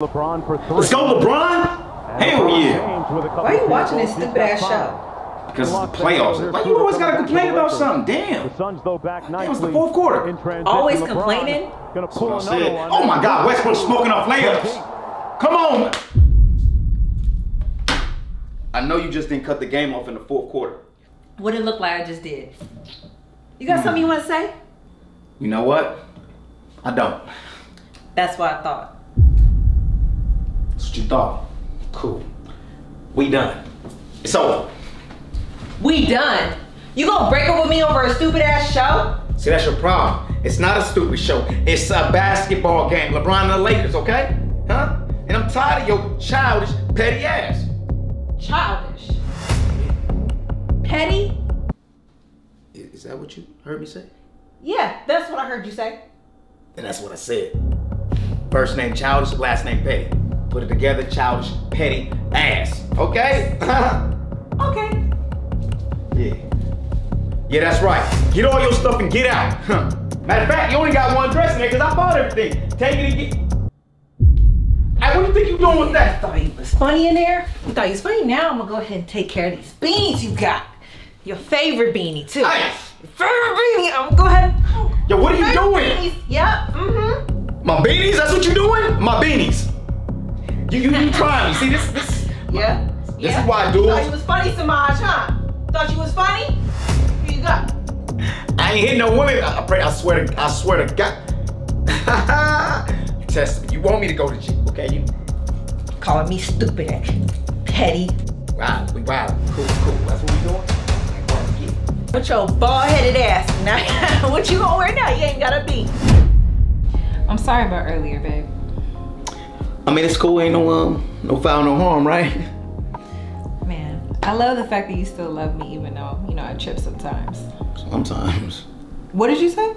LeBron for three. Let's go, LeBron! Hell yeah! Why are you watching this stupid ass show? Because it's the playoffs. Why you always gotta complain about something? Damn. The Suns though back Damn, it's the fourth quarter. Always LeBron complaining? Gonna That's what I said. one. Oh my God, Westbrook smoking off layups. Come on. I know you just didn't cut the game off in the fourth quarter. What it look like I just did. You got hmm. something you want to say? You know what? I don't. That's what I thought. You thought. Cool. We done. It's over. We done. You gonna break up with me over a stupid ass show? See, that's your problem. It's not a stupid show. It's a basketball game. LeBron and the Lakers, okay? Huh? And I'm tired of your childish, petty ass. Childish. Petty? Is is that what you heard me say? Yeah, that's what I heard you say. And that's what I said. First name childish, last name petty. Put it together, childish, petty ass. Okay? Okay. yeah. Yeah, that's right. Get all your stuff and get out. Huh. Matter of fact, you only got one dress in there because I bought everything. Take it and get. Hey, what do you think you're doing with that? Thought you was funny in there? You thought you was funny? Now I'm gonna go ahead and take care of these beanies you got. Your favorite beanie too. Hey, Your favorite beanie. I'm gonna go ahead. yo, what are you doing? Beanies. Yep. Mm-hmm. My beanies? That's what you're doing? My beanies. You you, you trying me? See this this. Yeah. This yeah. is why I do it. thought you was funny, Samaj, huh? Thought you was funny? Here you go. I ain't hitting no women. I, I pray. I swear to. I swear to God. you Test me. You want me to go to jail? Okay. You. Calling me stupid and petty. Wow. We wow. Cool. Cool. That's what we doing. With your bald-headed ass. Now, what you gonna wear now? You ain't gotta be. I'm sorry about earlier, babe. I mean, it's cool. Ain't no um, no foul, no harm, right? Man, I love the fact that you still love me even though, you know, I trip sometimes. Sometimes. What did you say?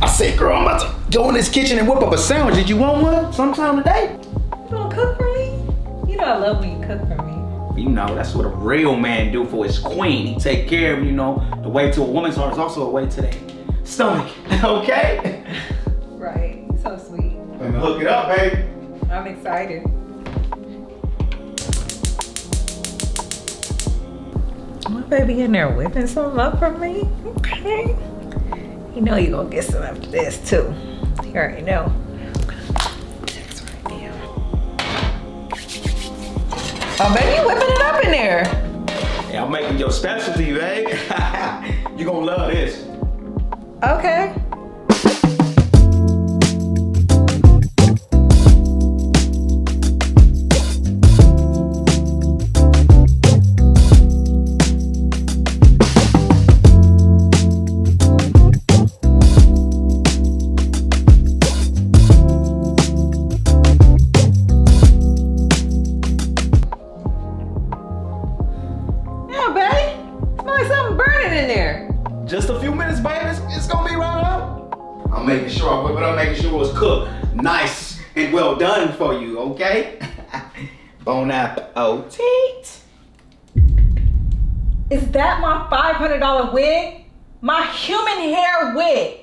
I said, girl, I'm about to go in this kitchen and whip up a sandwich. Did you want one sometime today? You gonna cook for me? You know I love when you cook for me. You know, that's what a real man do for his queen. He take care of, you know, the way to a woman's heart is also a way to their stomach. okay? Right. So sweet. Let me hook it up, baby. I'm excited. My baby in there whipping some up for me. Okay. You know you gonna get some after this too. You already know. That's right there. Oh, baby, you whipping it up in there. Yeah, I'm making your specialty, babe. you gonna love this. Okay. Making sure but I'm making sure it was cooked nice and well done for you, okay? bon appetit. Is that my $500 wig? My human hair wig.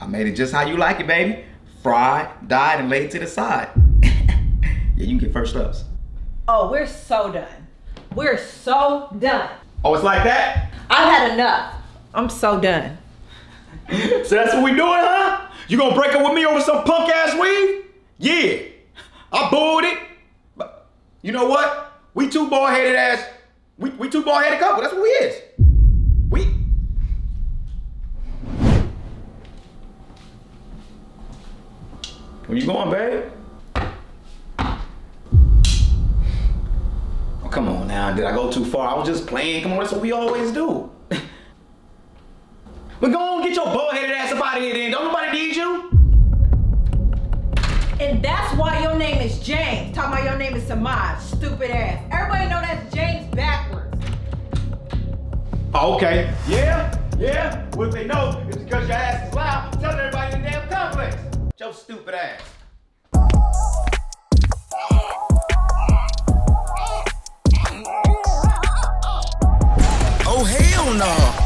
I made it just how you like it, baby. Fried, dyed, and laid to the side. yeah, you can get first ups. Oh, we're so done. We're so done. Oh, it's like that? I've had enough. I'm so done. So that's what we doing, huh? You gonna break up with me over some punk ass weave? Yeah. I booed it. But you know what? We two bald headed ass. We, we two bald headed couple. That's what we is. We. Where you going, babe? Oh, come on now. Did I go too far? I was just playing. Come on, that's what we always do. But go out of here then. Don't nobody need you. And that's why your name is James. Talking about your name is Samaj, stupid ass. Everybody know that's James backwards. Okay. Yeah, yeah. What they know is because your ass is loud, telling everybody in the damn complex. Joe, stupid ass. Oh, hell no.